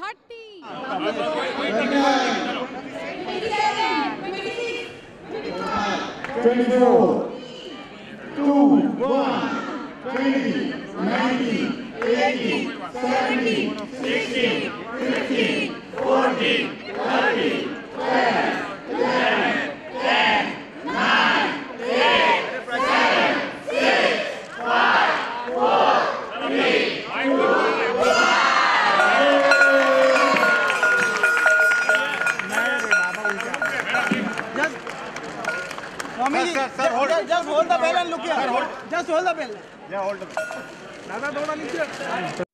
Thirty Twenty-four, two, one, twenty, nineteen, eighteen, seventeen, sixteen, fifteen, fourteen, thirteen, Swami ji, just, just hold the bell and look here. Just hold the bell. दादा थोड़ा नीचे